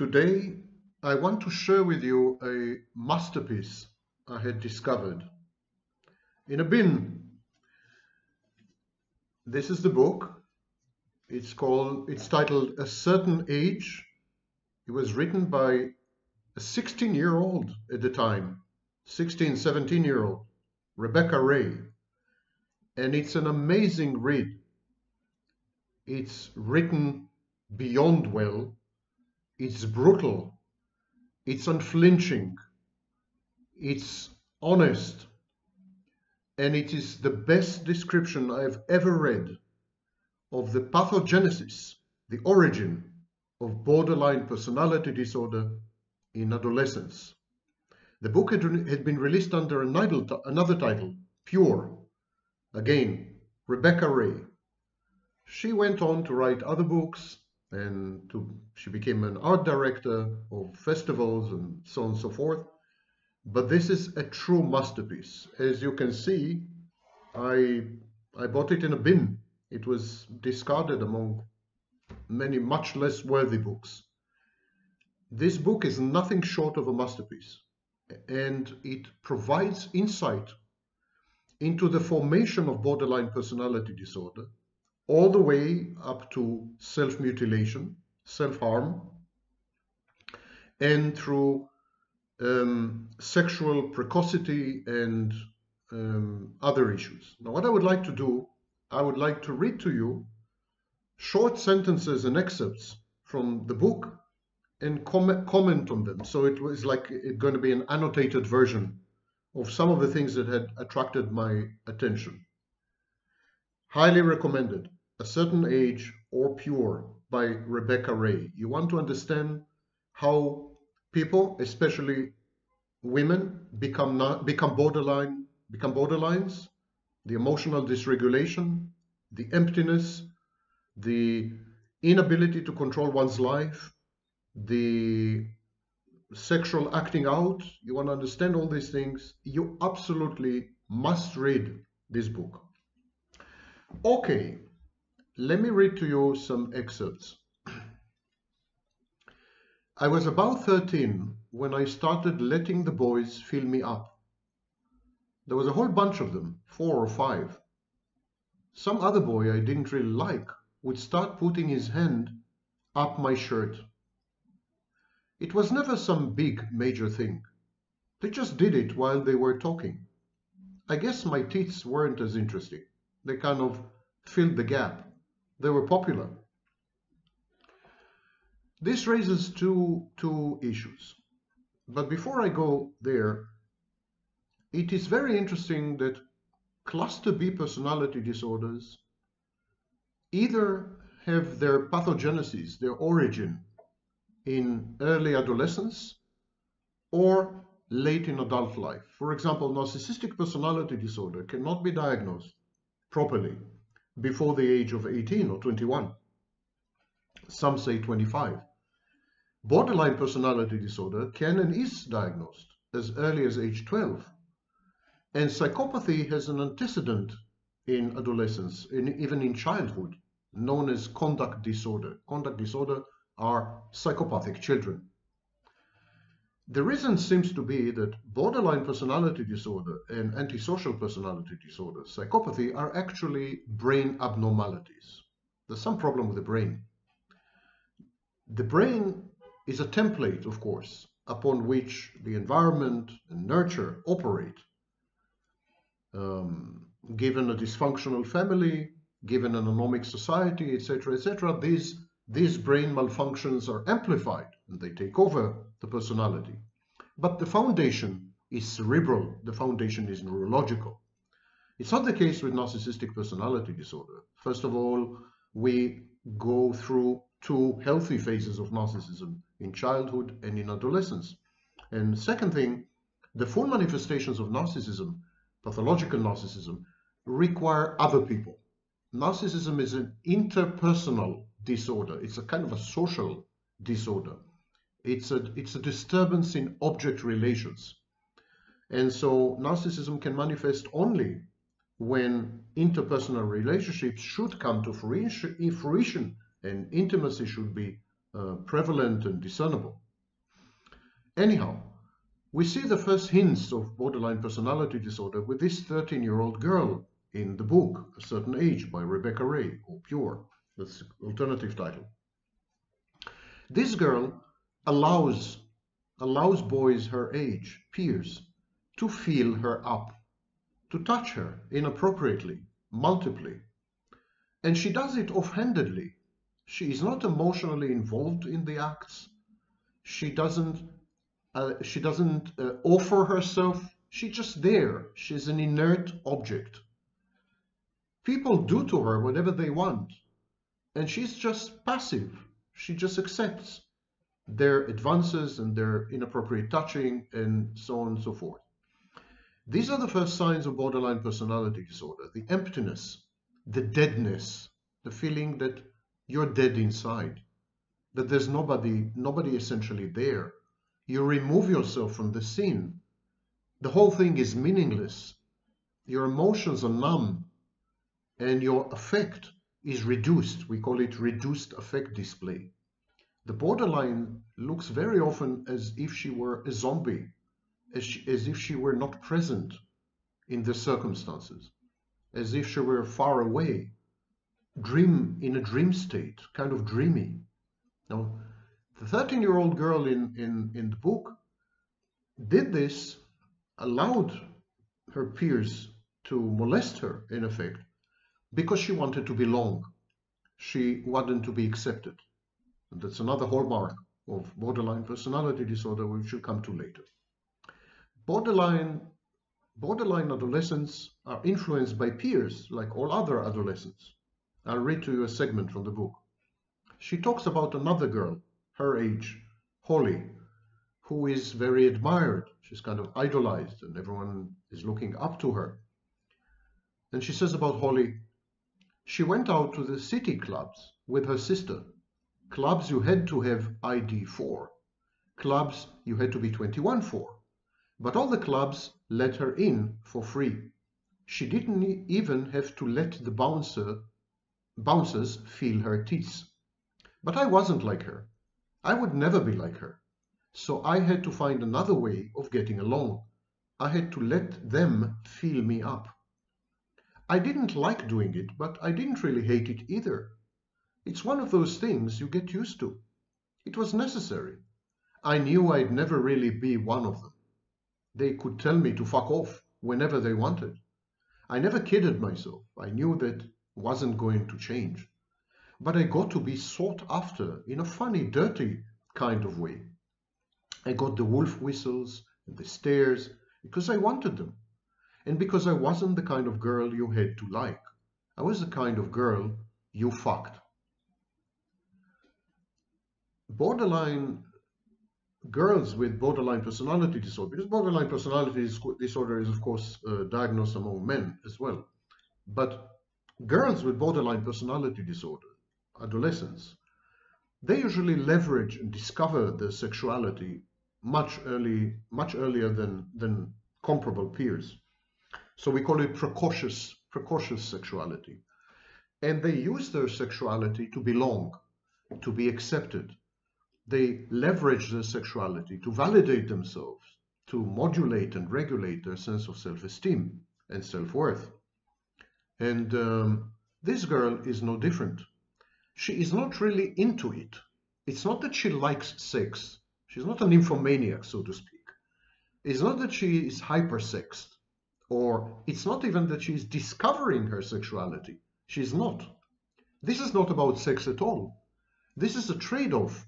Today, I want to share with you a masterpiece I had discovered in a bin. This is the book. It's called, it's titled A Certain Age. It was written by a 16 year old at the time, 16, 17 year old, Rebecca Ray. And it's an amazing read. It's written beyond well. It's brutal. It's unflinching. It's honest. And it is the best description I've ever read of the pathogenesis, the origin of borderline personality disorder in adolescence. The book had, had been released under another title, Pure. Again, Rebecca Ray. She went on to write other books and to, she became an art director of festivals and so on and so forth. But this is a true masterpiece. As you can see, I, I bought it in a bin. It was discarded among many much less worthy books. This book is nothing short of a masterpiece and it provides insight into the formation of borderline personality disorder all the way up to self-mutilation, self-harm, and through um, sexual precocity and um, other issues. Now, what I would like to do, I would like to read to you short sentences and excerpts from the book and com comment on them. So it was like it going to be an annotated version of some of the things that had attracted my attention. Highly recommended. A Certain Age or Pure by Rebecca Ray. You want to understand how people, especially women, become not, become borderline, become borderlines, the emotional dysregulation, the emptiness, the inability to control one's life, the sexual acting out, you want to understand all these things, you absolutely must read this book. Okay, let me read to you some excerpts. I was about 13 when I started letting the boys fill me up. There was a whole bunch of them, four or five. Some other boy I didn't really like would start putting his hand up my shirt. It was never some big major thing. They just did it while they were talking. I guess my teeth weren't as interesting. They kind of filled the gap. They were popular. This raises two, two issues. But before I go there, it is very interesting that cluster B personality disorders either have their pathogenesis, their origin in early adolescence or late in adult life. For example, narcissistic personality disorder cannot be diagnosed properly before the age of 18 or 21. Some say 25. Borderline personality disorder can and is diagnosed as early as age 12. And psychopathy has an antecedent in adolescence, in, even in childhood, known as conduct disorder. Conduct disorder are psychopathic children. The reason seems to be that borderline personality disorder and antisocial personality disorder, psychopathy, are actually brain abnormalities. There's some problem with the brain. The brain is a template, of course, upon which the environment and nurture operate. Um, given a dysfunctional family, given an anomic society, etc., etc., these, these brain malfunctions are amplified and they take over the personality. But the foundation is cerebral, the foundation is neurological. It's not the case with narcissistic personality disorder. First of all, we go through two healthy phases of narcissism in childhood and in adolescence. And second thing, the full manifestations of narcissism, pathological narcissism, require other people. Narcissism is an interpersonal disorder. It's a kind of a social disorder. It's a, it's a disturbance in object relations. And so narcissism can manifest only when interpersonal relationships should come to fruition and intimacy should be uh, prevalent and discernible. Anyhow, we see the first hints of borderline personality disorder with this 13 year old girl in the book, A Certain Age by Rebecca Ray, or Pure, that's alternative title. This girl allows, allows boys her age, peers, to feel her up, to touch her inappropriately, multiply. And she does it offhandedly. She is not emotionally involved in the acts. She doesn't uh, she doesn't uh, offer herself. She's just there. She's an inert object. People do to her whatever they want, and she's just passive. She just accepts their advances and their inappropriate touching and so on and so forth. These are the first signs of borderline personality disorder the emptiness, the deadness, the feeling that you're dead inside, that there's nobody, nobody essentially there you remove yourself from the scene. The whole thing is meaningless. Your emotions are numb and your affect is reduced. We call it reduced affect display. The borderline looks very often as if she were a zombie, as, she, as if she were not present in the circumstances, as if she were far away, dream in a dream state, kind of dreamy. Now, the 13 year old girl in, in, in the book did this, allowed her peers to molest her, in effect, because she wanted to belong. She wanted to be accepted. And that's another hallmark of borderline personality disorder, which we'll come to later. Borderline, borderline adolescents are influenced by peers, like all other adolescents. I'll read to you a segment from the book. She talks about another girl her age, Holly, who is very admired. She's kind of idolized and everyone is looking up to her. And she says about Holly, she went out to the city clubs with her sister. Clubs you had to have ID for. Clubs you had to be 21 for. But all the clubs let her in for free. She didn't even have to let the bouncer, bouncers feel her teeth. But I wasn't like her. I would never be like her. So I had to find another way of getting along. I had to let them feel me up. I didn't like doing it, but I didn't really hate it either. It's one of those things you get used to. It was necessary. I knew I'd never really be one of them. They could tell me to fuck off whenever they wanted. I never kidded myself. I knew that wasn't going to change but I got to be sought after in a funny, dirty kind of way. I got the wolf whistles and the stares because I wanted them, and because I wasn't the kind of girl you had to like. I was the kind of girl you fucked. Borderline girls with borderline personality disorder, because borderline personality disorder is, of course, uh, diagnosed among men as well. But girls with borderline personality disorder adolescents, they usually leverage and discover their sexuality much early, much earlier than, than comparable peers. So we call it precocious, precocious sexuality. And they use their sexuality to belong, to be accepted. They leverage their sexuality to validate themselves, to modulate and regulate their sense of self-esteem and self-worth. And um, this girl is no different she is not really into it. It's not that she likes sex. She's not an nymphomaniac, so to speak. It's not that she is hypersexed, or it's not even that she is discovering her sexuality. She's not. This is not about sex at all. This is a trade-off.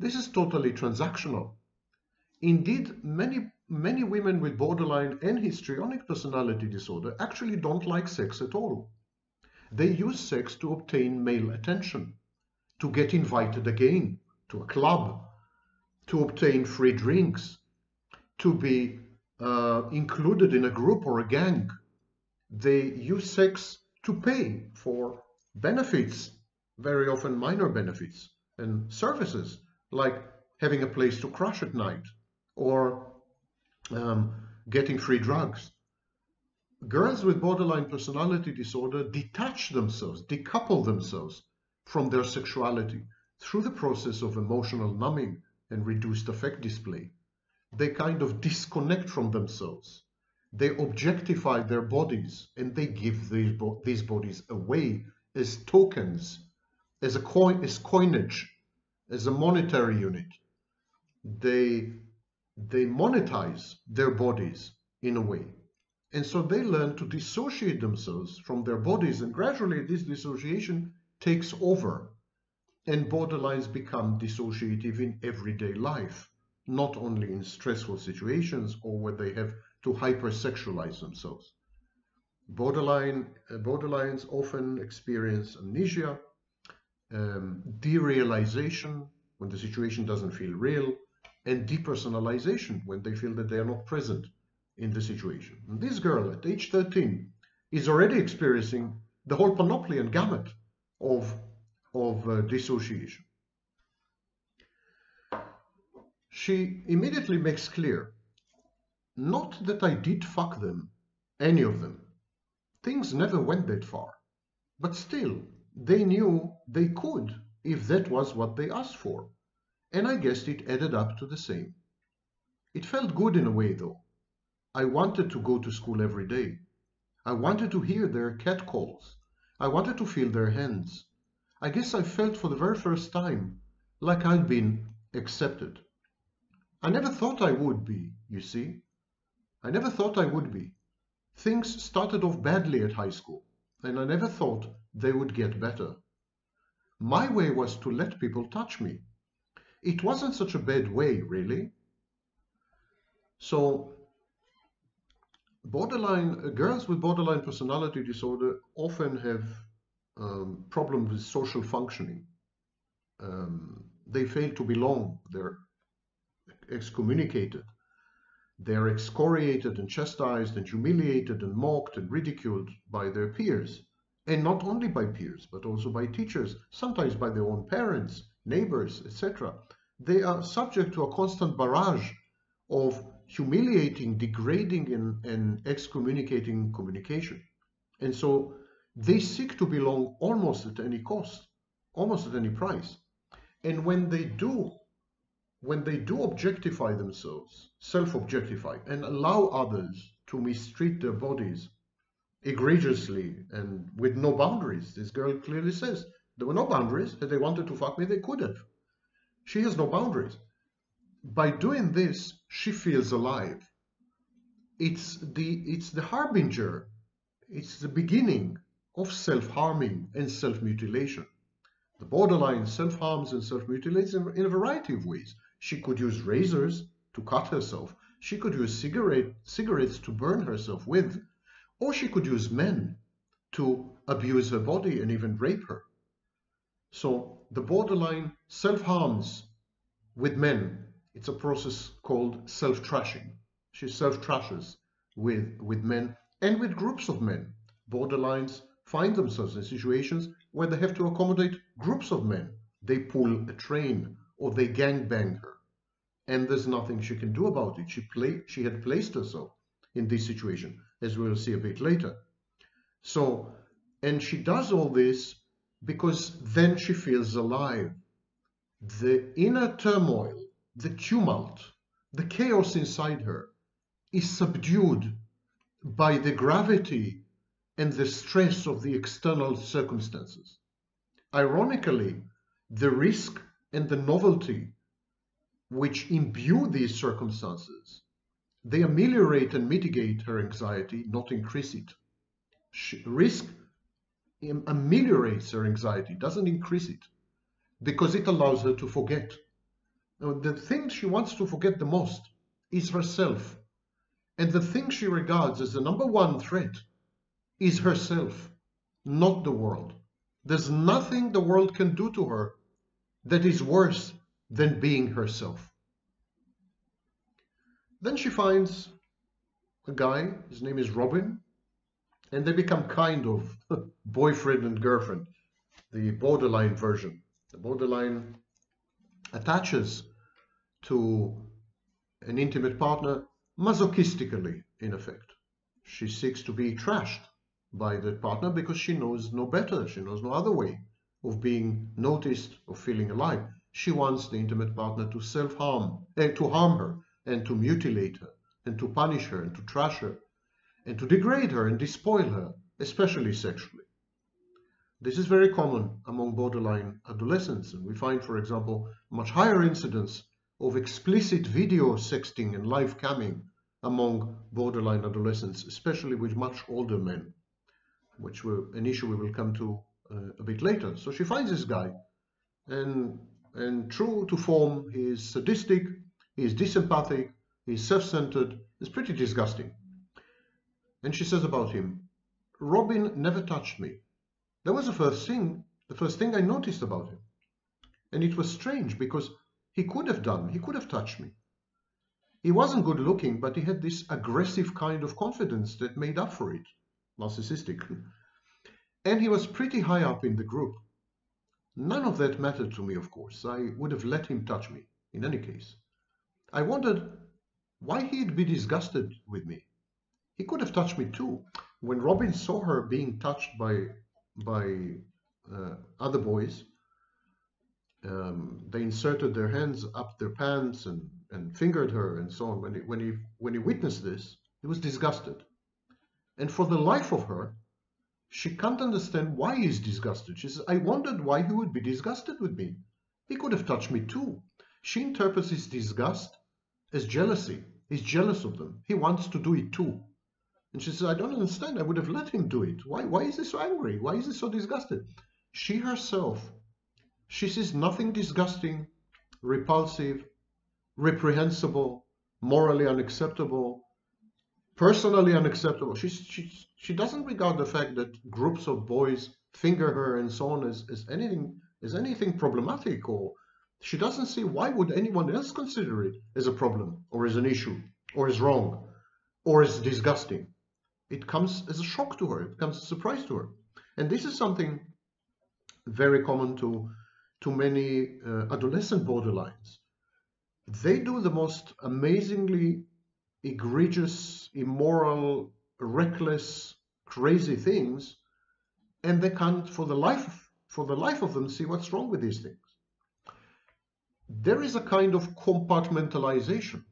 This is totally transactional. Indeed, many, many women with borderline and histrionic personality disorder actually don't like sex at all. They use sex to obtain male attention, to get invited again to a club, to obtain free drinks, to be uh, included in a group or a gang. They use sex to pay for benefits, very often minor benefits, and services like having a place to crush at night or um, getting free drugs girls with borderline personality disorder detach themselves, decouple themselves from their sexuality. through the process of emotional numbing and reduced affect display, they kind of disconnect from themselves. They objectify their bodies and they give these, bo these bodies away as tokens, as a coin, as coinage, as a monetary unit. They, they monetize their bodies in a way. And so they learn to dissociate themselves from their bodies, and gradually this dissociation takes over, and borderlines become dissociative in everyday life, not only in stressful situations or where they have to hypersexualize themselves. Borderline, uh, borderlines often experience amnesia, um, derealization when the situation doesn't feel real, and depersonalization when they feel that they are not present in the situation. And this girl at age 13 is already experiencing the whole panoply and gamut of, of uh, dissociation. She immediately makes clear, not that I did fuck them, any of them. Things never went that far. But still, they knew they could if that was what they asked for. And I guessed it added up to the same. It felt good in a way, though. I wanted to go to school every day. I wanted to hear their catcalls. I wanted to feel their hands. I guess I felt for the very first time like I'd been accepted. I never thought I would be, you see. I never thought I would be. Things started off badly at high school, and I never thought they would get better. My way was to let people touch me. It wasn't such a bad way, really. So borderline uh, girls with borderline personality disorder often have um, problems with social functioning. Um, they fail to belong. They're excommunicated. They're excoriated and chastised and humiliated and mocked and ridiculed by their peers. And not only by peers, but also by teachers, sometimes by their own parents, neighbors, etc. They are subject to a constant barrage of humiliating, degrading, and, and excommunicating communication. And so they seek to belong almost at any cost, almost at any price. And when they do, when they do objectify themselves, self-objectify, and allow others to mistreat their bodies egregiously and with no boundaries, this girl clearly says, there were no boundaries. If they wanted to fuck me, they could have. She has no boundaries by doing this, she feels alive. It's the, it's the harbinger, it's the beginning of self-harming and self-mutilation. The borderline self-harms and self-mutilates in, in a variety of ways. She could use razors to cut herself. She could use cigarette, cigarettes to burn herself with. Or she could use men to abuse her body and even rape her. So the borderline self-harms with men it's a process called self-trashing. She self-trashes with, with men and with groups of men. Borderlines find themselves in situations where they have to accommodate groups of men. They pull a train or they gang bang her. And there's nothing she can do about it. She, play, she had placed herself in this situation, as we'll see a bit later. So, and she does all this because then she feels alive. The inner turmoil the tumult, the chaos inside her is subdued by the gravity and the stress of the external circumstances. Ironically, the risk and the novelty which imbue these circumstances, they ameliorate and mitigate her anxiety, not increase it. risk ameliorates her anxiety, doesn't increase it, because it allows her to forget the thing she wants to forget the most is herself. And the thing she regards as the number one threat is herself, not the world. There's nothing the world can do to her that is worse than being herself. Then she finds a guy, his name is Robin, and they become kind of boyfriend and girlfriend, the borderline version. The borderline attaches to an intimate partner masochistically, in effect. She seeks to be trashed by that partner because she knows no better, she knows no other way of being noticed, of feeling alive. She wants the intimate partner to self-harm, eh, to harm her, and to mutilate her, and to punish her, and to trash her, and to degrade her and despoil her, especially sexually. This is very common among borderline adolescents, and we find, for example, much higher incidence of explicit video sexting and live camming among borderline adolescents, especially with much older men, which were an issue we will come to uh, a bit later. So she finds this guy, and and true to form, he is sadistic, he is disempathic, he is self-centered, it's pretty disgusting. And she says about him, Robin never touched me. That was the first thing, the first thing I noticed about him. And it was strange because he could have done, he could have touched me. He wasn't good looking, but he had this aggressive kind of confidence that made up for it. Narcissistic. And he was pretty high up in the group. None of that mattered to me, of course. I would have let him touch me, in any case. I wondered why he'd be disgusted with me. He could have touched me too. When Robin saw her being touched by, by uh, other boys, um, they inserted their hands up their pants and, and fingered her and so on. When he, when, he, when he witnessed this, he was disgusted. And for the life of her, she can't understand why he's disgusted. She says, I wondered why he would be disgusted with me. He could have touched me too. She interprets his disgust as jealousy. He's jealous of them. He wants to do it too. And she says, I don't understand. I would have let him do it. Why, why is he so angry? Why is he so disgusted? She herself, she sees nothing disgusting, repulsive, reprehensible, morally unacceptable, personally unacceptable. She, she, she doesn't regard the fact that groups of boys finger her and so on as, as anything as anything problematic or she doesn't see why would anyone else consider it as a problem or as an issue or as wrong or as disgusting it comes as a shock to her, it comes as a surprise to her. And this is something very common to, to many uh, adolescent borderlines. They do the most amazingly egregious, immoral, reckless, crazy things, and they can't, for the life, for the life of them, see what's wrong with these things. There is a kind of compartmentalization.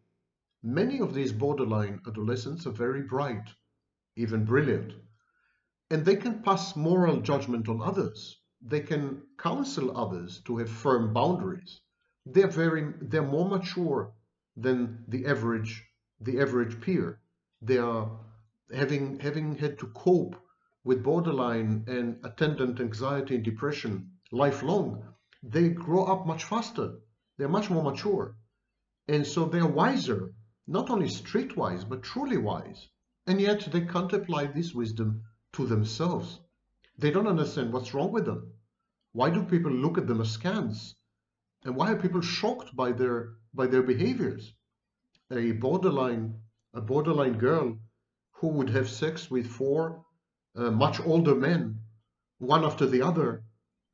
Many of these borderline adolescents are very bright even brilliant. And they can pass moral judgment on others. They can counsel others to have firm boundaries. They're very they're more mature than the average the average peer. They are having having had to cope with borderline and attendant anxiety and depression lifelong. They grow up much faster. They're much more mature. And so they're wiser, not only streetwise, but truly wise. And yet they can't apply this wisdom to themselves. They don't understand what's wrong with them. Why do people look at them askance? And why are people shocked by their by their behaviors? A borderline a borderline girl who would have sex with four uh, much older men, one after the other,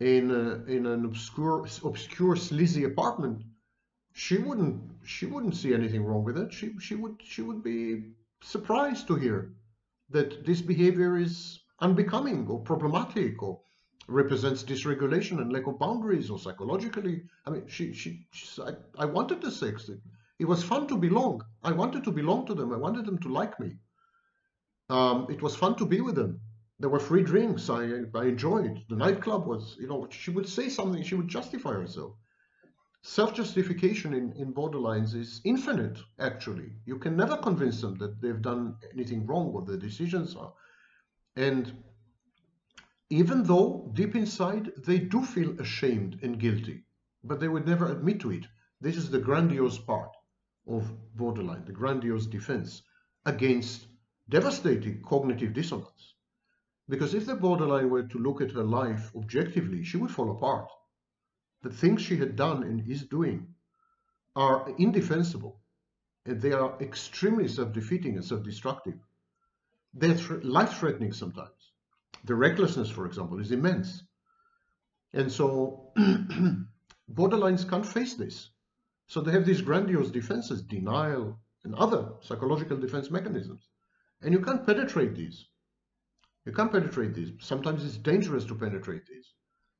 in a, in an obscure obscure sleazy apartment, she wouldn't she wouldn't see anything wrong with it. She she would she would be surprised to hear that this behavior is unbecoming or problematic or represents dysregulation and lack of boundaries or psychologically. I mean, she, she, she I, I wanted the sex. It, it was fun to belong. I wanted to belong to them. I wanted them to like me. Um, it was fun to be with them. There were free drinks. I, I enjoyed. The nightclub was, you know, she would say something. She would justify herself self-justification in, in borderlines is infinite, actually. You can never convince them that they've done anything wrong, what their decisions are. And even though deep inside they do feel ashamed and guilty, but they would never admit to it. This is the grandiose part of borderline, the grandiose defense against devastating cognitive dissonance. Because if the borderline were to look at her life objectively, she would fall apart the things she had done and is doing are indefensible and they are extremely self-defeating and self-destructive. They're life-threatening sometimes. The recklessness, for example, is immense. And so borderlines can't face this. So they have these grandiose defenses, denial, and other psychological defense mechanisms. And you can't penetrate these. You can't penetrate these. Sometimes it's dangerous to penetrate these.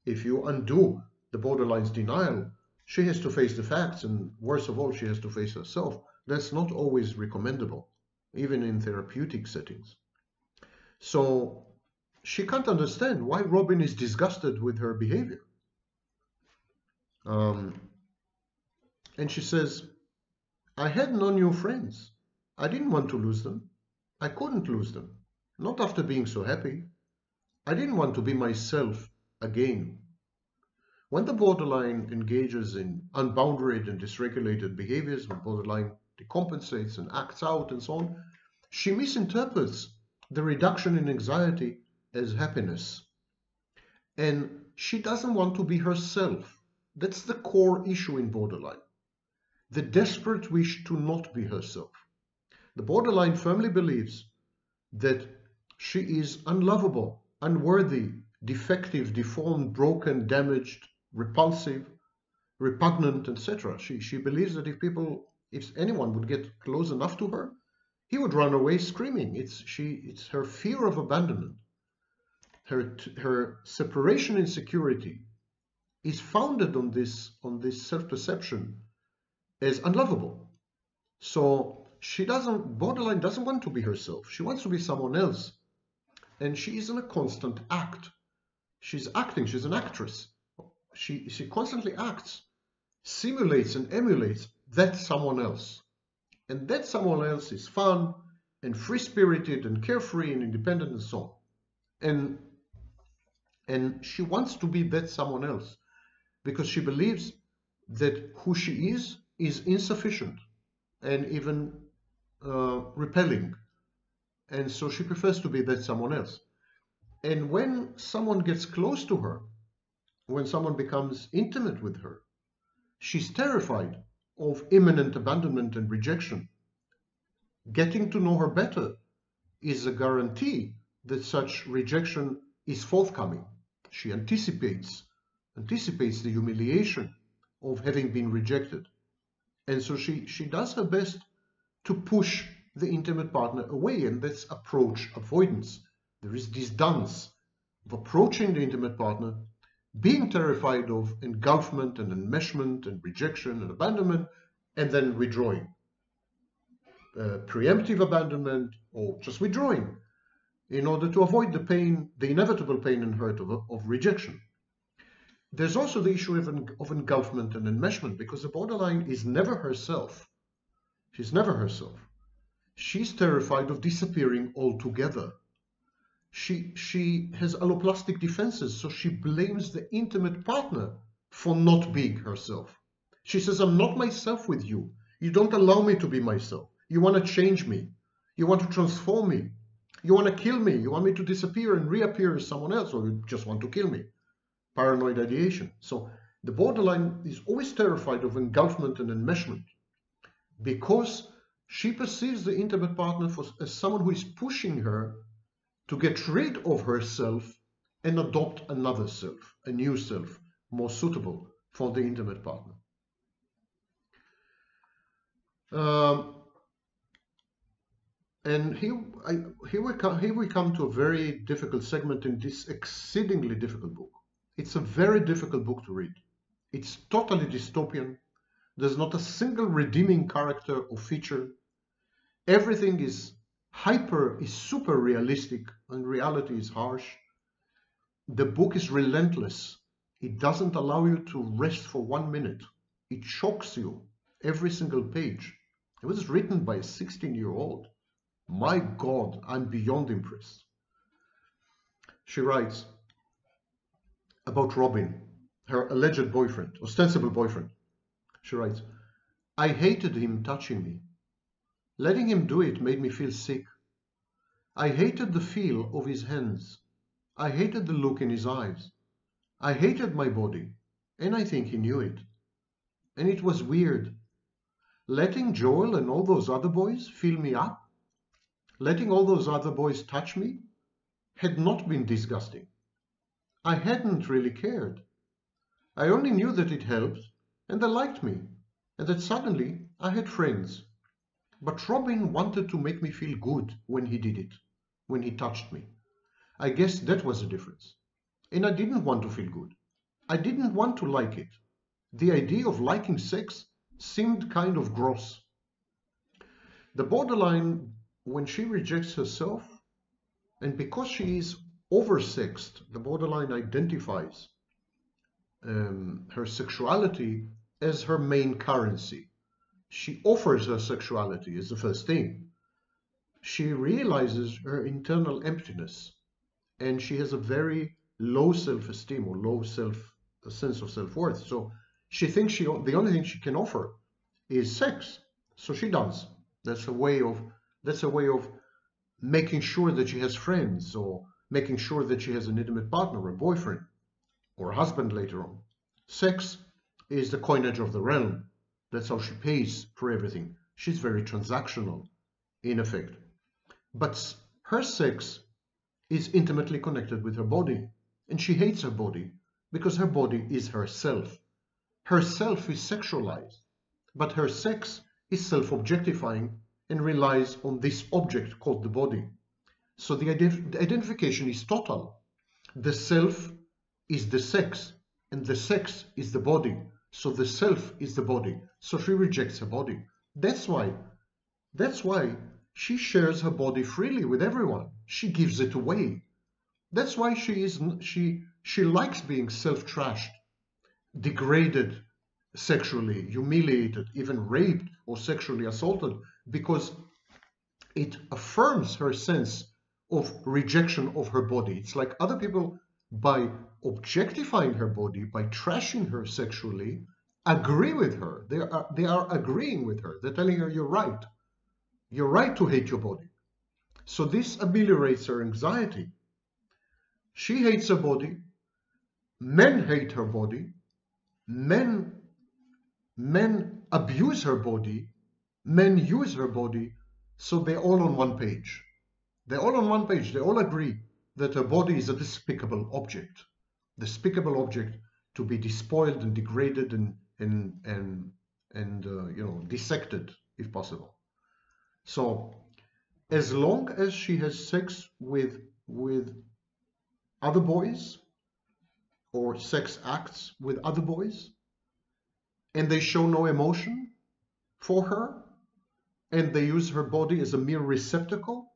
If you undo the borderline's denial, she has to face the facts, and worst of all, she has to face herself. That's not always recommendable, even in therapeutic settings. So she can't understand why Robin is disgusted with her behavior. Um, and she says, I had no new friends. I didn't want to lose them. I couldn't lose them. Not after being so happy. I didn't want to be myself again. When the borderline engages in unbounded and dysregulated behaviors, when borderline decompensates and acts out and so on, she misinterprets the reduction in anxiety as happiness. And she doesn't want to be herself. That's the core issue in borderline. The desperate wish to not be herself. The borderline firmly believes that she is unlovable, unworthy, defective, deformed, broken, damaged, repulsive, repugnant, etc. She, she believes that if people, if anyone would get close enough to her, he would run away screaming. It's, she, it's her fear of abandonment. Her, her separation insecurity is founded on this, on this self-perception as unlovable. So she doesn't, borderline doesn't want to be herself. She wants to be someone else. And she is in a constant act. She's acting, she's an actress. She, she constantly acts, simulates and emulates that someone else. And that someone else is fun and free-spirited and carefree and independent and so on. And, and she wants to be that someone else because she believes that who she is is insufficient and even uh, repelling. And so she prefers to be that someone else. And when someone gets close to her, when someone becomes intimate with her, she's terrified of imminent abandonment and rejection. Getting to know her better is a guarantee that such rejection is forthcoming. She anticipates, anticipates the humiliation of having been rejected. And so she, she does her best to push the intimate partner away, and that's approach avoidance. There is this dance of approaching the intimate partner, being terrified of engulfment and enmeshment and rejection and abandonment, and then withdrawing. Uh, preemptive abandonment or just withdrawing in order to avoid the pain, the inevitable pain and hurt of, of rejection. There's also the issue of, of engulfment and enmeshment because the borderline is never herself. She's never herself. She's terrified of disappearing altogether. She, she has alloplastic defenses, so she blames the intimate partner for not being herself. She says, I'm not myself with you. You don't allow me to be myself. You want to change me. You want to transform me. You want to kill me. You want me to disappear and reappear as someone else, or you just want to kill me paranoid ideation. So the borderline is always terrified of engulfment and enmeshment because she perceives the intimate partner for, as someone who is pushing her to get rid of herself and adopt another self, a new self, more suitable for the intimate partner. Um, and here, I, here, we come, here we come to a very difficult segment in this exceedingly difficult book. It's a very difficult book to read. It's totally dystopian. There's not a single redeeming character or feature. Everything is hyper, is super realistic, and reality is harsh. The book is relentless. It doesn't allow you to rest for one minute. It shocks you every single page. It was written by a 16 year old. My God, I'm beyond impressed. She writes, about Robin, her alleged boyfriend, ostensible boyfriend. She writes, I hated him touching me. Letting him do it made me feel sick. I hated the feel of his hands. I hated the look in his eyes. I hated my body, and I think he knew it. And it was weird. Letting Joel and all those other boys fill me up, letting all those other boys touch me, had not been disgusting. I hadn't really cared. I only knew that it helped and they liked me and that suddenly I had friends. But Robin wanted to make me feel good when he did it, when he touched me. I guess that was the difference. And I didn't want to feel good. I didn't want to like it. The idea of liking sex seemed kind of gross. The borderline, when she rejects herself, and because she is oversexed, the borderline identifies um, her sexuality as her main currency. She offers her sexuality as the first thing. She realizes her internal emptiness and she has a very low self-esteem or low self sense of self-worth. So she thinks she the only thing she can offer is sex. So she does. That's a way of that's a way of making sure that she has friends or making sure that she has an intimate partner, a boyfriend or a husband later on. Sex is the coinage of the realm. That's how she pays for everything. She's very transactional in effect. But her sex is intimately connected with her body and she hates her body because her body is herself. Herself is sexualized, but her sex is self-objectifying and relies on this object called the body. So the, ident the identification is total. The self is the sex, and the sex is the body. So the self is the body. So she rejects her body. That's why, that's why she shares her body freely with everyone. She gives it away. That's why she is she she likes being self-trashed, degraded sexually, humiliated, even raped or sexually assaulted because it affirms her sense of rejection of her body. It's like other people, by objectifying her body, by trashing her sexually, agree with her. They are, they are agreeing with her. They're telling her, you're right. You're right to hate your body. So this ameliorates her anxiety. She hates her body. Men hate her body. Men, men abuse her body men use her body, so they're all on one page. They're all on one page. They all agree that her body is a despicable object, despicable object to be despoiled and degraded and and and and uh, you know dissected if possible. So, as long as she has sex with with other boys or sex acts with other boys, and they show no emotion for her, and they use her body as a mere receptacle,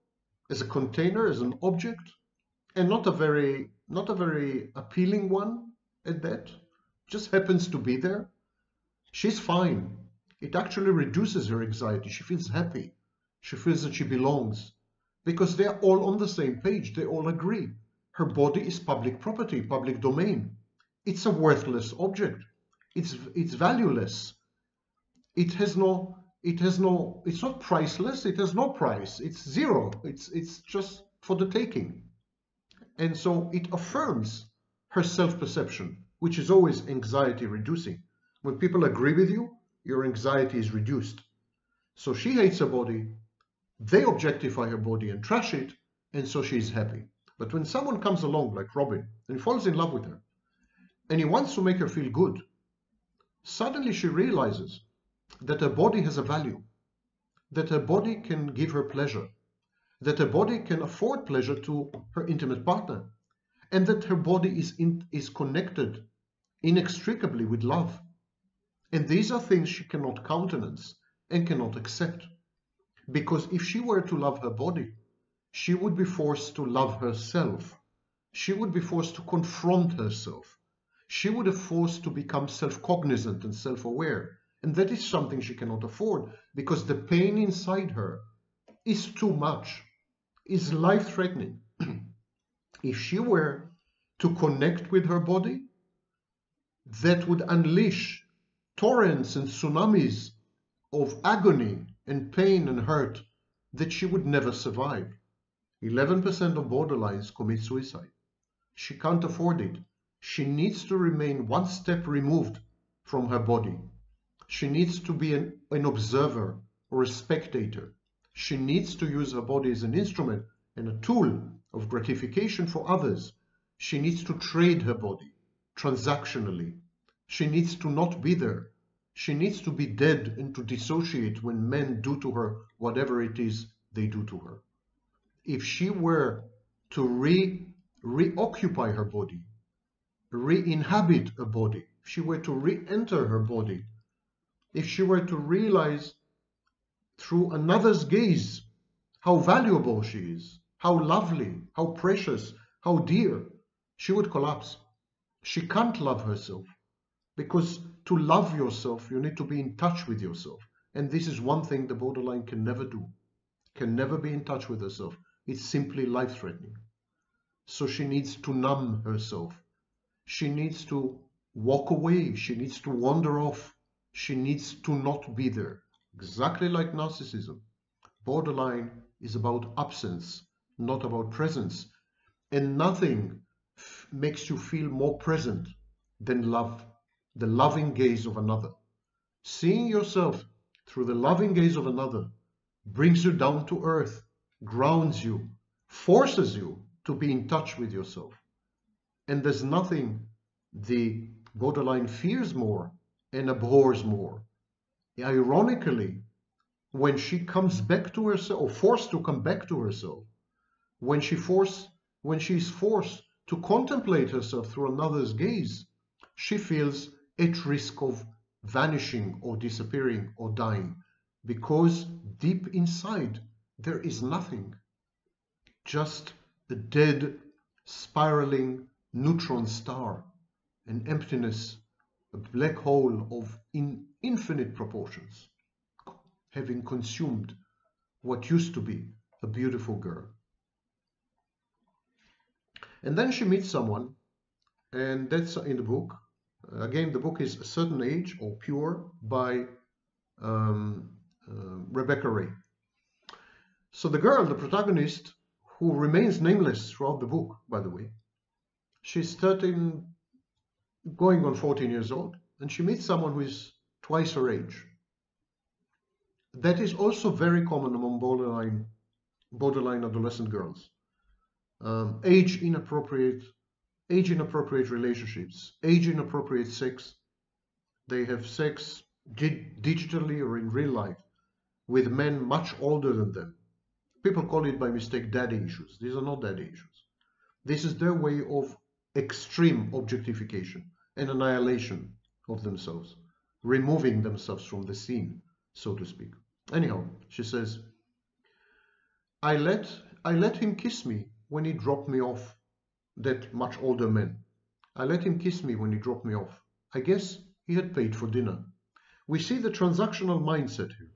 as a container, as an object, and not a very not a very appealing one at that. Just happens to be there. She's fine. It actually reduces her anxiety. She feels happy. She feels that she belongs because they're all on the same page. They all agree. Her body is public property, public domain. It's a worthless object. It's, it's valueless. It has no it has no, it's not priceless, it has no price, it's zero, it's, it's just for the taking. And so it affirms her self-perception, which is always anxiety reducing. When people agree with you, your anxiety is reduced. So she hates her body, they objectify her body and trash it, and so she's happy. But when someone comes along like Robin and falls in love with her, and he wants to make her feel good, suddenly she realizes that her body has a value, that her body can give her pleasure, that her body can afford pleasure to her intimate partner, and that her body is, in, is connected inextricably with love. And these are things she cannot countenance and cannot accept. Because if she were to love her body, she would be forced to love herself. She would be forced to confront herself. She would be forced to become self-cognizant and self-aware and that is something she cannot afford because the pain inside her is too much, is life-threatening. if she were to connect with her body, that would unleash torrents and tsunamis of agony and pain and hurt that she would never survive. 11% of borderlines commit suicide. She can't afford it. She needs to remain one step removed from her body. She needs to be an, an observer or a spectator. She needs to use her body as an instrument and a tool of gratification for others. She needs to trade her body transactionally. She needs to not be there. She needs to be dead and to dissociate when men do to her whatever it is they do to her. If she were to re reoccupy her body, re-inhabit a body, if she were to re-enter her body, if she were to realize through another's gaze how valuable she is, how lovely, how precious, how dear, she would collapse. She can't love herself because to love yourself, you need to be in touch with yourself. And this is one thing the borderline can never do, can never be in touch with herself. It's simply life threatening. So she needs to numb herself. She needs to walk away. She needs to wander off. She needs to not be there. Exactly like narcissism. Borderline is about absence, not about presence. And nothing makes you feel more present than love, the loving gaze of another. Seeing yourself through the loving gaze of another brings you down to earth, grounds you, forces you to be in touch with yourself. And there's nothing the borderline fears more and abhors more. Ironically, when she comes back to herself, or forced to come back to herself, when she force, when she is forced to contemplate herself through another's gaze, she feels at risk of vanishing or disappearing or dying because deep inside there is nothing, just a dead, spiraling neutron star, an emptiness, a black hole of in infinite proportions, having consumed what used to be a beautiful girl. And then she meets someone, and that's in the book. Again, the book is A Certain Age or Pure by um, uh, Rebecca Ray. So the girl, the protagonist, who remains nameless throughout the book, by the way, she's 13, going on 14 years old, and she meets someone who is twice her age. That is also very common among borderline, borderline adolescent girls um, age inappropriate, age inappropriate relationships, age inappropriate sex. They have sex digitally or in real life with men much older than them. People call it by mistake daddy issues. These are not daddy issues. This is their way of extreme objectification and annihilation of themselves, removing themselves from the scene, so to speak. Anyhow, she says, I let I let him kiss me when he dropped me off, that much older man. I let him kiss me when he dropped me off. I guess he had paid for dinner. We see the transactional mindset here.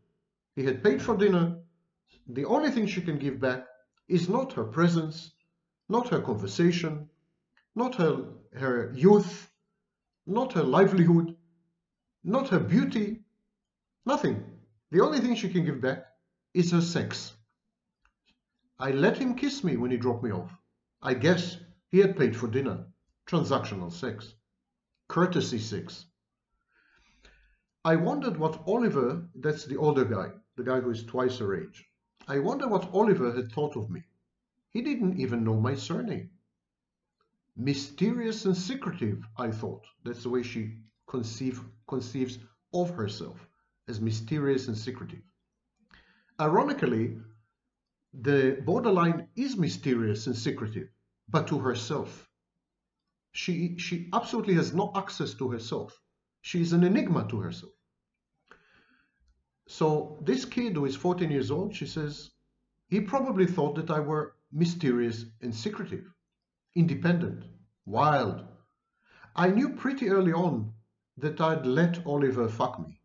He had paid for dinner. The only thing she can give back is not her presence, not her conversation, not her, her youth, not her livelihood, not her beauty, nothing. The only thing she can give back is her sex. I let him kiss me when he dropped me off. I guess he had paid for dinner. Transactional sex. Courtesy sex. I wondered what Oliver, that's the older guy, the guy who is twice her age, I wonder what Oliver had thought of me. He didn't even know my surname. Mysterious and secretive, I thought. That's the way she conceive, conceives of herself, as mysterious and secretive. Ironically, the borderline is mysterious and secretive, but to herself. She, she absolutely has no access to herself. She is an enigma to herself. So this kid who is 14 years old, she says, he probably thought that I were mysterious and secretive, independent, wild. I knew pretty early on that I'd let Oliver fuck me.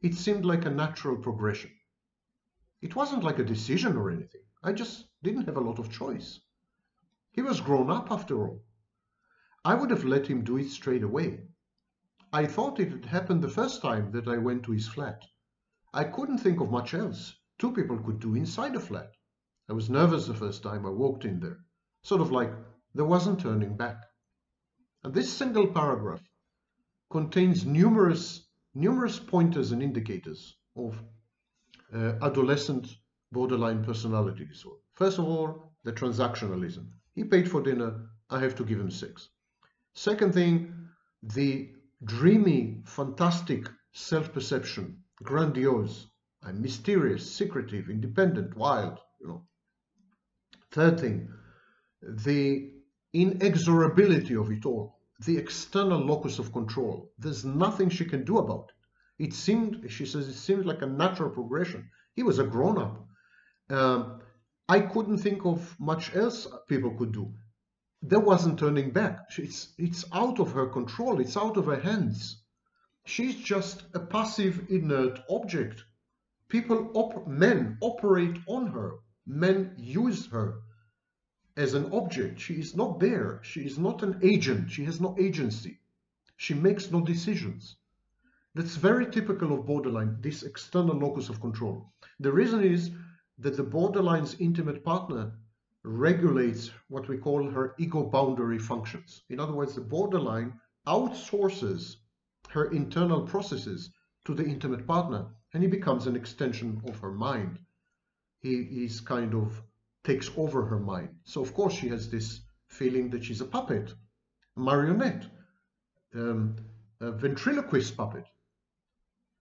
It seemed like a natural progression. It wasn't like a decision or anything. I just didn't have a lot of choice. He was grown up after all. I would have let him do it straight away. I thought it had happened the first time that I went to his flat. I couldn't think of much else two people could do inside a flat. I was nervous the first time I walked in there, sort of like there wasn't turning back. And this single paragraph contains numerous, numerous pointers and indicators of uh, adolescent borderline personality disorder. First of all, the transactionalism. He paid for dinner, I have to give him six. Second thing, the dreamy, fantastic self-perception, grandiose, I'm mysterious, secretive, independent, wild, you know. Third thing, the inexorability of it all. The external locus of control. There's nothing she can do about it. It seemed, she says, it seemed like a natural progression. He was a grown up. Um, I couldn't think of much else people could do. There wasn't turning back. It's, it's out of her control, it's out of her hands. She's just a passive, inert object. People, op men operate on her, men use her as an object. She is not there. She is not an agent. She has no agency. She makes no decisions. That's very typical of borderline, this external locus of control. The reason is that the borderline's intimate partner regulates what we call her ego boundary functions. In other words, the borderline outsources her internal processes to the intimate partner and he becomes an extension of her mind. He is kind of takes over her mind. So of course she has this feeling that she's a puppet, a marionette, um, a ventriloquist puppet.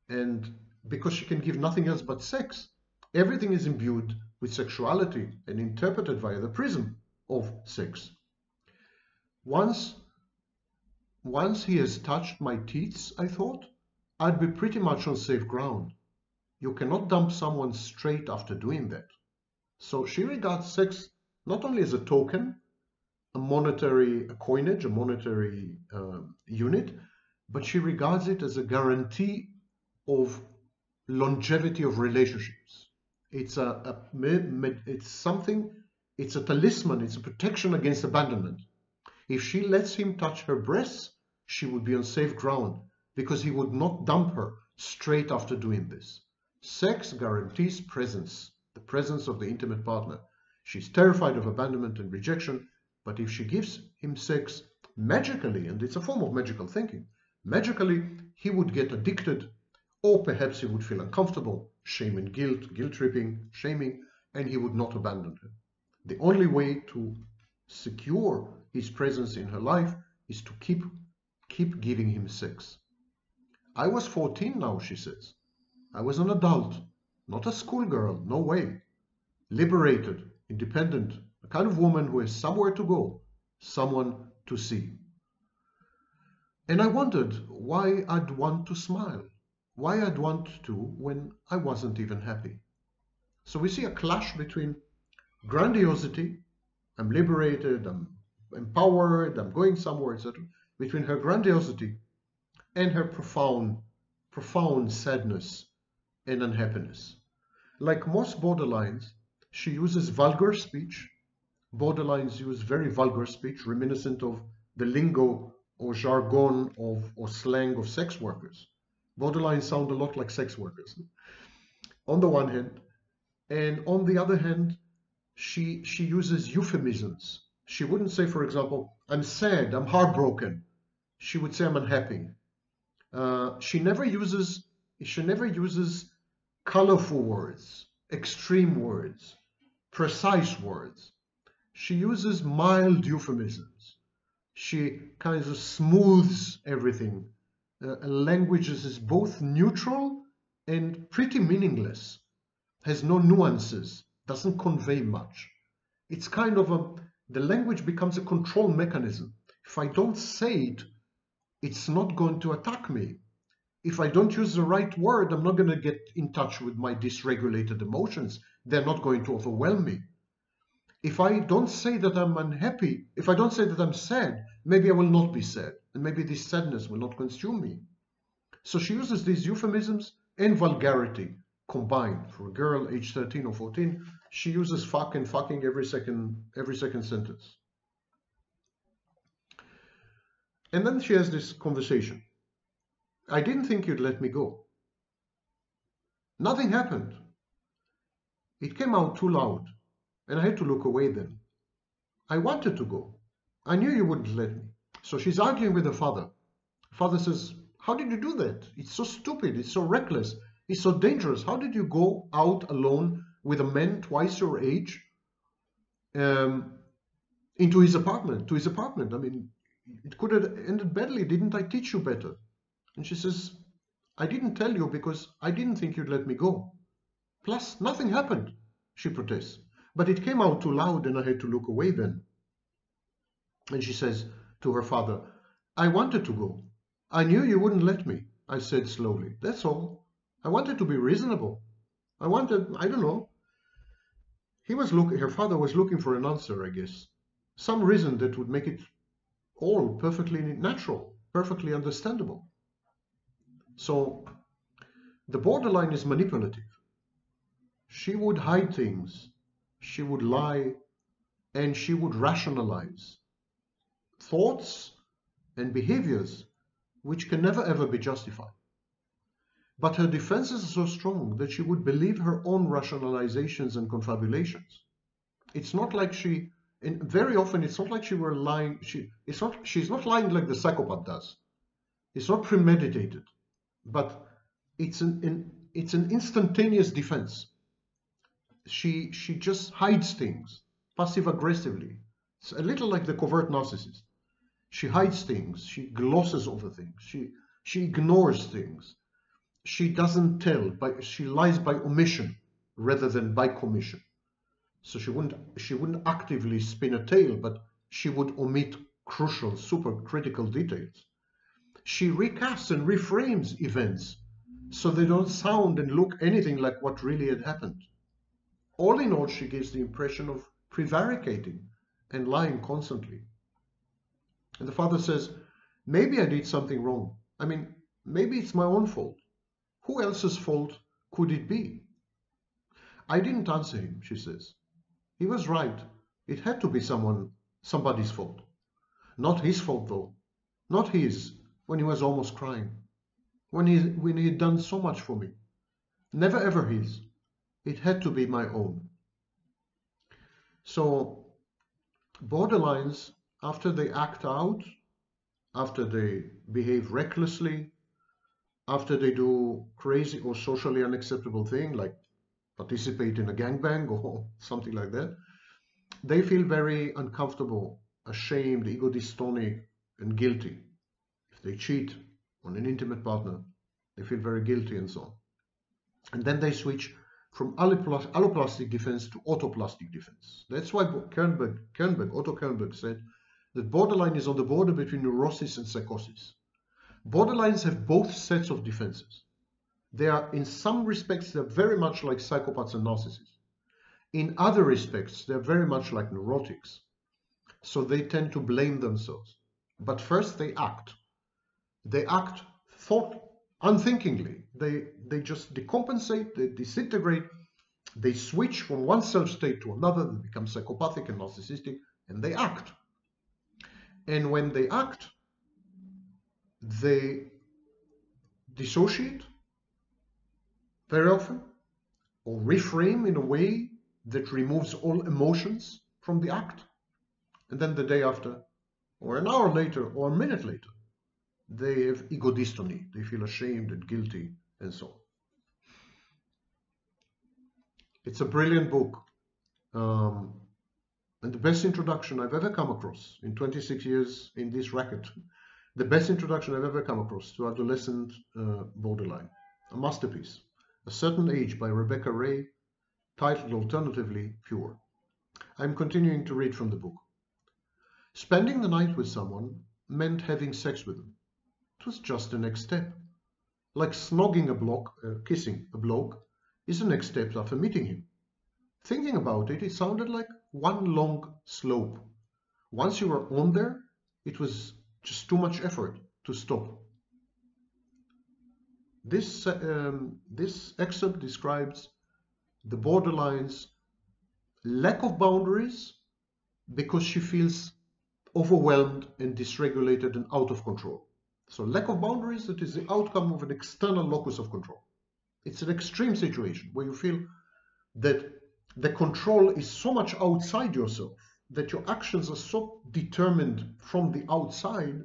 And because she can give nothing else but sex, everything is imbued with sexuality and interpreted via the prism of sex. Once, once he has touched my teats, I thought, I'd be pretty much on safe ground. You cannot dump someone straight after doing that. So she regards sex not only as a token, a monetary a coinage, a monetary uh, unit, but she regards it as a guarantee of longevity of relationships. It's a, a it's something, it's a talisman, it's a protection against abandonment. If she lets him touch her breasts, she would be on safe ground because he would not dump her straight after doing this. Sex guarantees presence presence of the intimate partner. She's terrified of abandonment and rejection, but if she gives him sex magically, and it's a form of magical thinking, magically he would get addicted, or perhaps he would feel uncomfortable, shame and guilt, guilt tripping, shaming, and he would not abandon her. The only way to secure his presence in her life is to keep keep giving him sex. I was 14 now, she says. I was an adult. Not a schoolgirl, no way. Liberated, independent, a kind of woman who has somewhere to go, someone to see. And I wondered why I'd want to smile, why I'd want to when I wasn't even happy. So we see a clash between grandiosity, I'm liberated, I'm empowered, I'm going somewhere, etc., between her grandiosity and her profound, profound sadness and unhappiness. Like most borderlines, she uses vulgar speech. Borderlines use very vulgar speech, reminiscent of the lingo or jargon of or slang of sex workers. Borderlines sound a lot like sex workers. On the one hand, and on the other hand, she she uses euphemisms. She wouldn't say, for example, "I'm sad," "I'm heartbroken." She would say, "I'm unhappy." Uh, she never uses she never uses colorful words, extreme words, precise words. She uses mild euphemisms. She kind of smooths everything. Uh, language is both neutral and pretty meaningless, has no nuances, doesn't convey much. It's kind of a, the language becomes a control mechanism. If I don't say it, it's not going to attack me if I don't use the right word, I'm not going to get in touch with my dysregulated emotions. They're not going to overwhelm me. If I don't say that I'm unhappy, if I don't say that I'm sad, maybe I will not be sad. And maybe this sadness will not consume me. So she uses these euphemisms and vulgarity combined. For a girl age 13 or 14, she uses fuck and fucking every second, every second sentence. And then she has this conversation I didn't think you'd let me go. Nothing happened. It came out too loud, and I had to look away then. I wanted to go. I knew you wouldn't let me. So she's arguing with her father. Father says, How did you do that? It's so stupid. It's so reckless. It's so dangerous. How did you go out alone with a man twice your age um, into his apartment, to his apartment? I mean, it could have ended badly. Didn't I teach you better? And she says, I didn't tell you because I didn't think you'd let me go. Plus, nothing happened, she protests. But it came out too loud and I had to look away then. And she says to her father, I wanted to go. I knew you wouldn't let me, I said slowly. That's all. I wanted to be reasonable. I wanted, I don't know. He was looking, her father was looking for an answer, I guess. Some reason that would make it all perfectly natural, perfectly understandable. So the borderline is manipulative. She would hide things, she would lie, and she would rationalize thoughts and behaviors which can never ever be justified. But her defenses are so strong that she would believe her own rationalizations and confabulations. It's not like she, and very often it's not like she were lying. She, it's not. She's not lying like the psychopath does. It's not premeditated, but it's an, an it's an instantaneous defense. She she just hides things passive aggressively. It's a little like the covert narcissist. She hides things. She glosses over things. She she ignores things she doesn't tell, but she lies by omission rather than by commission. So she wouldn't she wouldn't actively spin a tale, but she would omit crucial, super critical details. She recasts and reframes events so they don't sound and look anything like what really had happened. All in all, she gives the impression of prevaricating and lying constantly. And the father says, maybe I did something wrong. I mean, maybe it's my own fault. Who else's fault could it be? I didn't answer him, she says. He was right. It had to be someone, somebody's fault. Not his fault, though. Not his, when he was almost crying. When he, when he had done so much for me. Never ever his. It had to be my own. So, borderlines, after they act out, after they behave recklessly, after they do crazy or socially unacceptable thing like participate in a gangbang or something like that, they feel very uncomfortable, ashamed, ego dystonic, and guilty. They cheat on an intimate partner, they feel very guilty and so on. And then they switch from alloplastic defense to autoplastic defense. That's why Kernberg, Kernberg, Otto Kernberg said that borderline is on the border between neurosis and psychosis. Borderlines have both sets of defenses. They are, in some respects, they're very much like psychopaths and narcissists. In other respects, they're very much like neurotics. So they tend to blame themselves. But first they act. They act thought unthinkingly. They, they just decompensate, they disintegrate, they switch from one self state to another, they become psychopathic and narcissistic, and they act. And when they act, they dissociate very often or reframe in a way that removes all emotions from the act. And then the day after, or an hour later, or a minute later, they have ego dystony. They feel ashamed and guilty and so on. It's a brilliant book. Um, and the best introduction I've ever come across in 26 years in this racket the best introduction I've ever come across to adolescent uh, borderline. A masterpiece. A Certain Age by Rebecca Ray, titled alternatively Pure. I'm continuing to read from the book. Spending the night with someone meant having sex with them. It was just the next step. Like snogging a bloke, uh, kissing a bloke, is the next step after meeting him. Thinking about it, it sounded like one long slope. Once you were on there, it was just too much effort to stop. This, um, this excerpt describes the borderline's lack of boundaries because she feels overwhelmed and dysregulated and out of control. So lack of boundaries, that is the outcome of an external locus of control. It's an extreme situation where you feel that the control is so much outside yourself that your actions are so determined from the outside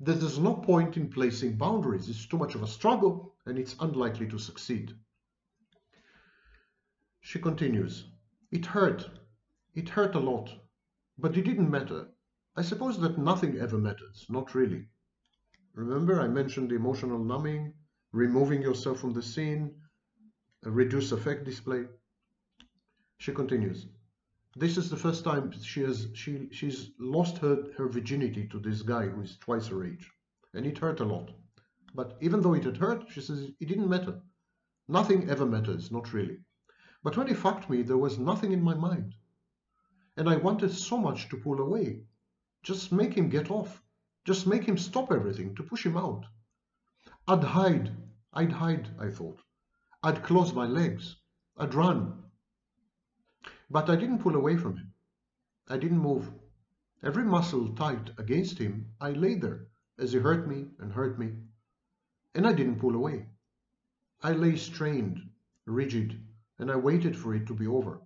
that there's no point in placing boundaries. It's too much of a struggle and it's unlikely to succeed. She continues, It hurt. It hurt a lot. But it didn't matter. I suppose that nothing ever matters. Not really. Remember I mentioned emotional numbing, removing yourself from the scene, a reduce affect display. She continues, This is the first time she has she she's lost her, her virginity to this guy who is twice her age. And it hurt a lot. But even though it had hurt, she says it didn't matter. Nothing ever matters, not really. But when he fucked me, there was nothing in my mind. And I wanted so much to pull away. Just make him get off. Just make him stop everything, to push him out. I'd hide. I'd hide, I thought. I'd close my legs. I'd run. But I didn't pull away from him. I didn't move. Every muscle tight against him, I lay there as he hurt me and hurt me. And I didn't pull away. I lay strained, rigid, and I waited for it to be over.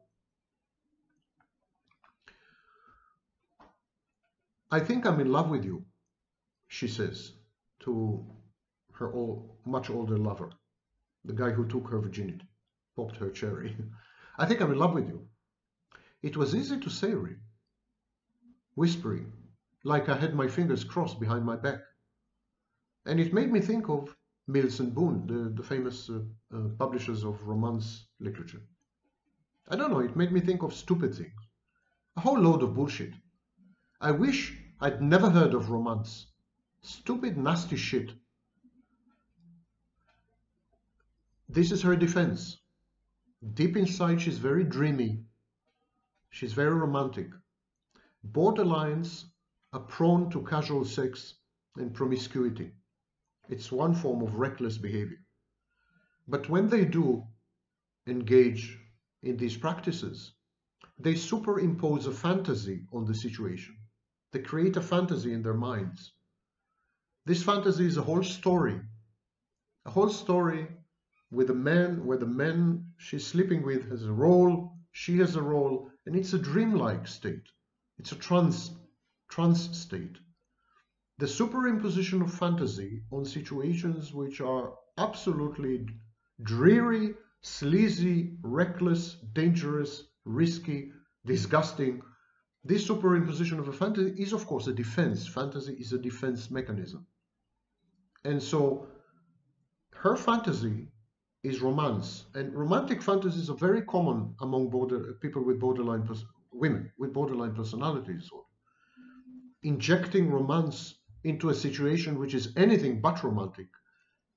I think I'm in love with you, she says to her old, much older lover, the guy who took her virginity, popped her cherry. I think I'm in love with you. It was easy to say, whispering, like I had my fingers crossed behind my back. And it made me think of Mills and Boon, the, the famous uh, uh, publishers of romance literature. I don't know, it made me think of stupid things. A whole load of bullshit. I wish I'd never heard of romance. Stupid, nasty shit. This is her defense. Deep inside, she's very dreamy. She's very romantic. Borderlines are prone to casual sex and promiscuity. It's one form of reckless behavior. But when they do engage in these practices, they superimpose a fantasy on the situation. They create a fantasy in their minds. This fantasy is a whole story, a whole story with a man where the man she's sleeping with has a role, she has a role, and it's a dreamlike state. It's a trance, trance state the superimposition of fantasy on situations which are absolutely dreary, sleazy, reckless, dangerous, risky, disgusting. This superimposition of a fantasy is, of course, a defense. Fantasy is a defense mechanism. And so her fantasy is romance. And romantic fantasies are very common among border, people with borderline women with borderline personality disorder. Injecting romance into a situation which is anything but romantic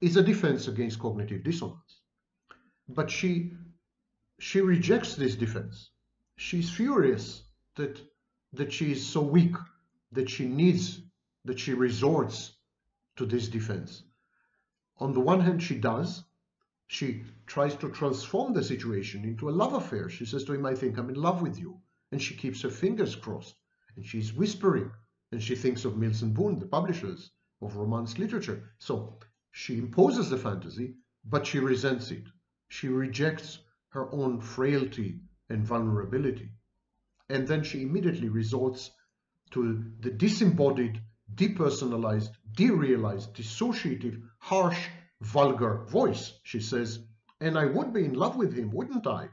is a defense against cognitive dissonance. But she, she rejects this defense. She's furious that, that she is so weak, that she needs, that she resorts to this defense. On the one hand, she does. She tries to transform the situation into a love affair. She says to him, I think I'm in love with you. And she keeps her fingers crossed. And she's whispering and she thinks of Mills and Boon, the publishers of romance literature. So she imposes the fantasy, but she resents it. She rejects her own frailty and vulnerability. And then she immediately resorts to the disembodied, depersonalized, derealized, dissociative, harsh, vulgar voice. She says, and I would be in love with him, wouldn't I?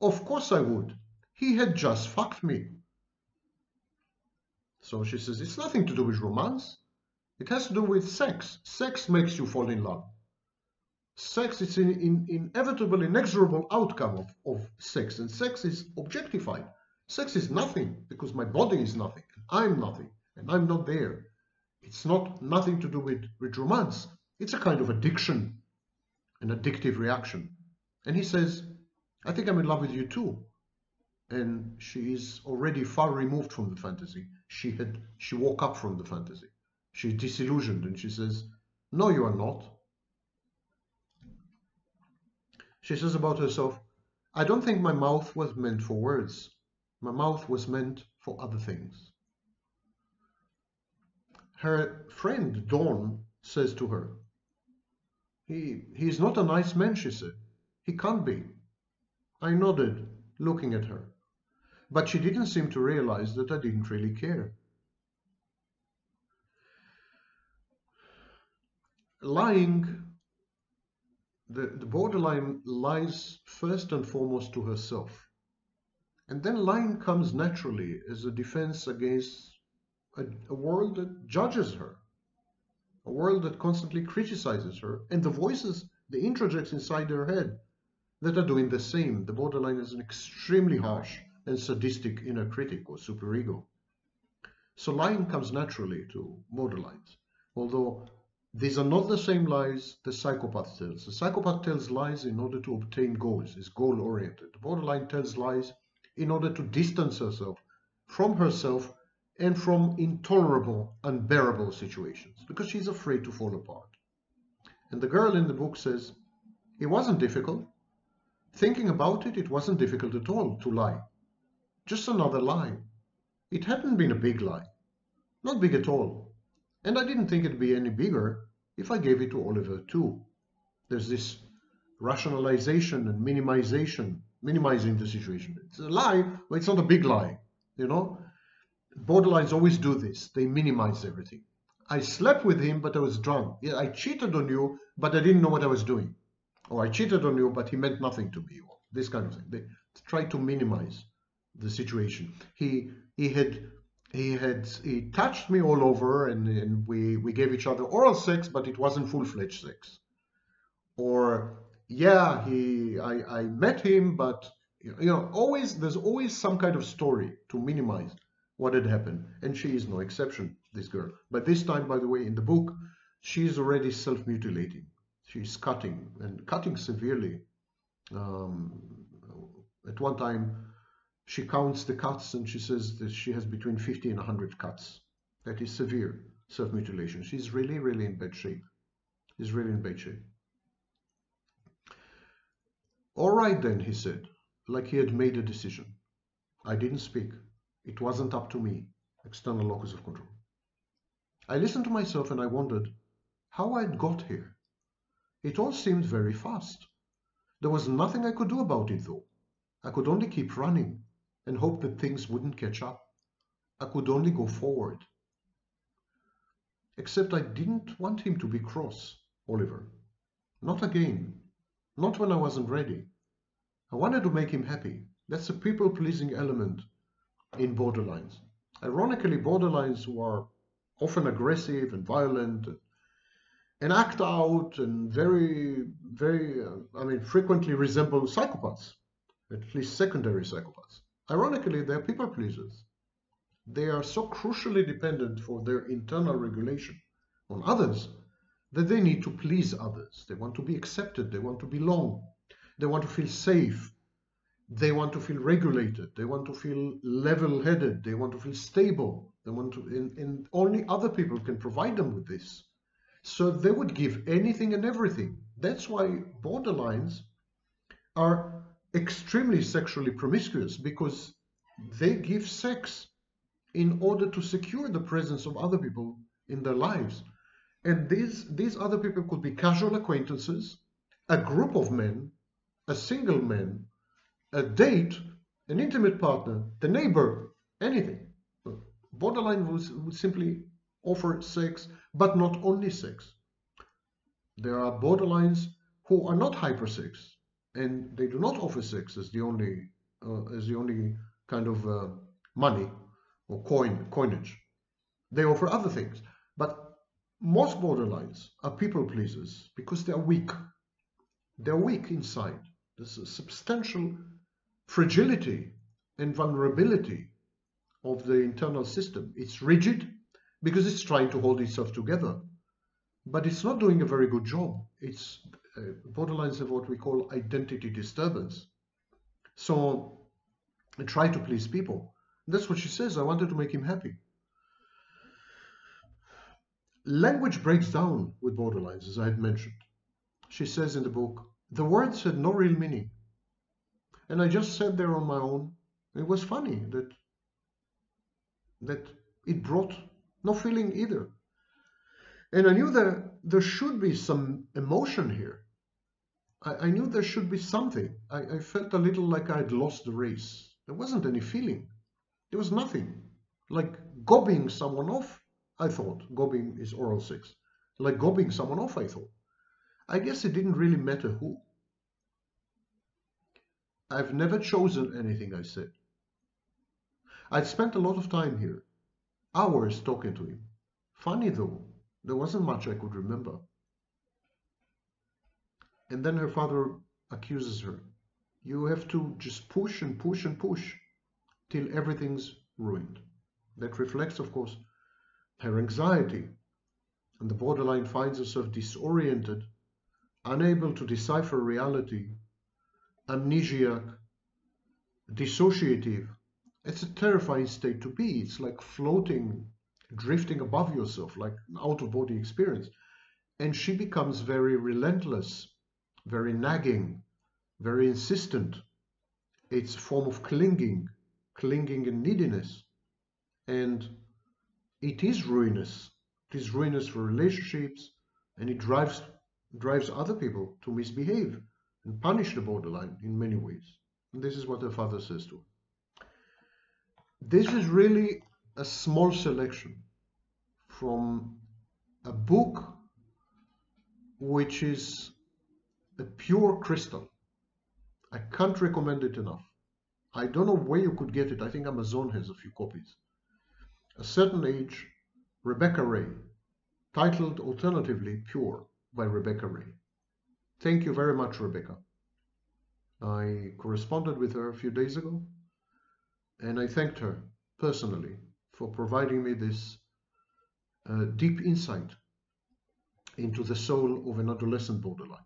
Of course I would. He had just fucked me. So she says, it's nothing to do with romance. It has to do with sex. Sex makes you fall in love. Sex is an in, inevitable, inexorable outcome of, of sex. And sex is objectified. Sex is nothing because my body is nothing. And I'm nothing. And I'm not there. It's not nothing to do with, with romance. It's a kind of addiction, an addictive reaction. And he says, I think I'm in love with you too. And she is already far removed from the fantasy she had she woke up from the fantasy. She's disillusioned and she says, No, you are not. She says about herself, I don't think my mouth was meant for words. My mouth was meant for other things. Her friend Dawn says to her, he, he is not a nice man, she said. He can't be. I nodded, looking at her but she didn't seem to realize that I didn't really care. Lying, the, the borderline lies first and foremost to herself. And then lying comes naturally as a defense against a, a world that judges her, a world that constantly criticizes her, and the voices, the introjects inside her head that are doing the same. The borderline is an extremely harsh, and sadistic inner critic or superego. So lying comes naturally to borderlines, although these are not the same lies the psychopath tells. The psychopath tells lies in order to obtain goals, is goal oriented. The borderline tells lies in order to distance herself from herself and from intolerable, unbearable situations because she's afraid to fall apart. And the girl in the book says, It wasn't difficult. Thinking about it, it wasn't difficult at all to lie. Just another lie. It hadn't been a big lie. Not big at all. And I didn't think it'd be any bigger if I gave it to Oliver too. There's this rationalization and minimization, minimizing the situation. It's a lie, but it's not a big lie, you know? Borderlines always do this. They minimize everything. I slept with him, but I was drunk. I cheated on you, but I didn't know what I was doing. Or I cheated on you, but he meant nothing to me. Or this kind of thing. They try to minimize the situation. He he had he had he touched me all over, and, and we we gave each other oral sex, but it wasn't full fledged sex. Or yeah, he I I met him, but you know always there's always some kind of story to minimize what had happened. And she is no exception, this girl. But this time, by the way, in the book, she is already self-mutilating. She's cutting and cutting severely. Um, at one time, she counts the cuts and she says that she has between 50 and 100 cuts. That is severe self-mutilation. She's really, really in bad shape. She's really in bad shape. All right then, he said, like he had made a decision. I didn't speak. It wasn't up to me, external locus of control. I listened to myself and I wondered how I'd got here. It all seemed very fast. There was nothing I could do about it, though. I could only keep running and hope that things wouldn't catch up. I could only go forward. Except I didn't want him to be cross, Oliver. Not again. Not when I wasn't ready. I wanted to make him happy. That's a people-pleasing element in borderlines. Ironically, borderlines who are often aggressive and violent and act out and very, very, uh, I mean, frequently resemble psychopaths, at least secondary psychopaths. Ironically, they're people pleasers. They are so crucially dependent for their internal regulation on others that they need to please others. They want to be accepted. They want to belong. They want to feel safe they want to feel regulated. They want to feel level-headed. They want to feel stable. They want to and, and only other people can provide them with this. So they would give anything and everything. That's why borderlines are extremely sexually promiscuous because they give sex in order to secure the presence of other people in their lives. And these these other people could be casual acquaintances a group of men a single man a date, an intimate partner, the neighbor, anything. Borderline would simply offer sex, but not only sex. There are borderlines who are not hypersex, and they do not offer sex as the only uh, as the only kind of uh, money or coin coinage. They offer other things, but most borderlines are people pleasers because they are weak. They're weak inside. There's a substantial fragility and vulnerability of the internal system. It's rigid because it's trying to hold itself together, but it's not doing a very good job. It's uh, borderlines of what we call identity disturbance. So I try to please people. That's what she says. I wanted to make him happy. Language breaks down with borderlines, as I had mentioned. She says in the book, the words had no real meaning. And I just sat there on my own. It was funny that that it brought no feeling either. And I knew that there should be some emotion here. I, I knew there should be something. I, I felt a little like I'd lost the race. There wasn't any feeling. There was nothing. Like gobbing someone off, I thought. Gobbing is oral sex. Like gobbing someone off, I thought. I guess it didn't really matter who. I've never chosen anything I said. I'd spent a lot of time here, hours talking to him. Funny though, there wasn't much I could remember. And then her father accuses her. You have to just push and push and push. till everything's ruined. That reflects, of course, her anxiety. And the borderline finds herself disoriented, unable to decipher reality, amnesiac, dissociative. It's a terrifying state to be. It's like floating, drifting above yourself, like an out of body experience. And she becomes very relentless, very nagging, very insistent. It's a form of clinging, clinging and neediness. And it is ruinous. It is ruinous for relationships and it drives drives other people to misbehave and punish the borderline in many ways. And this is what her father says to her. This is really a small selection from a book which is a pure crystal. I can't recommend it enough. I don't know where you could get it. I think Amazon has a few copies. A Certain Age, Rebecca Ray, titled alternatively Pure by Rebecca Ray. Thank you very much, Rebecca. I corresponded with her a few days ago and I thanked her personally for providing me this uh, deep insight into the soul of an adolescent borderline.